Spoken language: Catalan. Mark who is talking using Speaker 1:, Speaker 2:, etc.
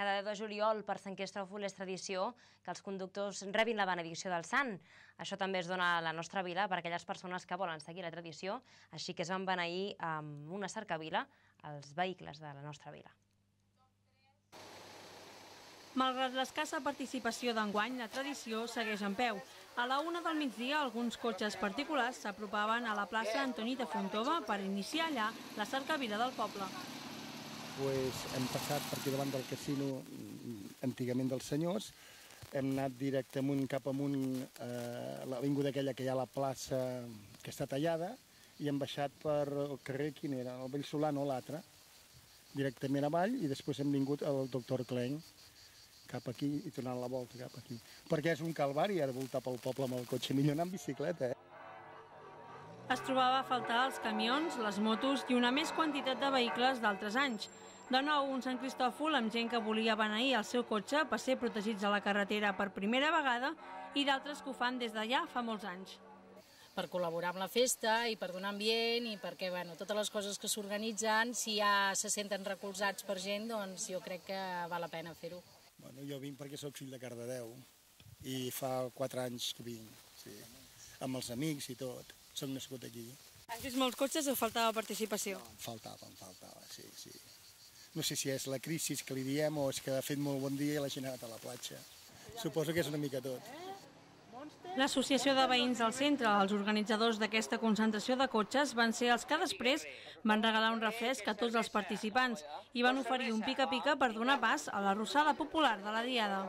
Speaker 1: Cada 10 de juliol per Sant Cristòfol és tradició que els conductors rebin la benedicció del sant. Això també es dona a la nostra vila per a aquelles persones que volen seguir la tradició, així que es van beneir amb una cercavila als vehicles de la nostra vila.
Speaker 2: Malgrat l'escassa participació d'enguany, la tradició segueix en peu. A la una del migdia, alguns cotxes particulars s'apropaven a la plaça Antonita Fontova per iniciar allà la cercavila del poble.
Speaker 3: Pues hem passat per aquí davant del casino mm, antigament dels senyors, hem anat directe amunt, cap amunt, eh, l'avinguda aquella que hi ha a la plaça que està tallada, i hem baixat per el carrer, quin era? El Vell Solà, no l'altre, directament avall, i després hem vingut al doctor Klein, cap aquí i tornant la volta cap aquí. Perquè és un calvari, ara voltar pel poble amb el cotxe, millor anar en bicicleta, eh?
Speaker 2: Es trobava a faltar els camions, les motos i una més quantitat de vehicles d'altres anys. De nou, un Sant Cristòfol amb gent que volia beneir el seu cotxe per ser protegits a la carretera per primera vegada i d'altres que ho fan des d'allà fa molts anys
Speaker 4: per col·laborar amb la festa i per donar ambient i perquè bueno, totes les coses que s'organitzen, si ja se senten recolzats per gent, doncs jo crec que val la pena fer-ho.
Speaker 3: Bueno, jo vinc perquè sóc fill de Cardedeu i fa quatre anys que vinc, sí. amb els amics i tot. Soc nascut aquí.
Speaker 2: Has vist molts cotxes o faltava participació?
Speaker 3: No, faltava, faltava, sí, sí. No sé si és la crisi que li diem o és que ha fet molt bon dia i ha anat a la platja. Suposo que és una mica tot.
Speaker 2: L'Associació de Veïns del Centre, els organitzadors d'aquesta concentració de cotxes, van ser els que després van regalar un refresc a tots els participants i van oferir un pica-pica per donar pas a la rossada popular de la Diada.